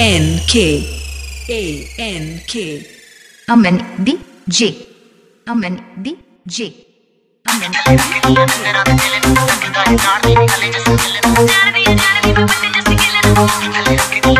N K A N K Aman D J Aman D J Aman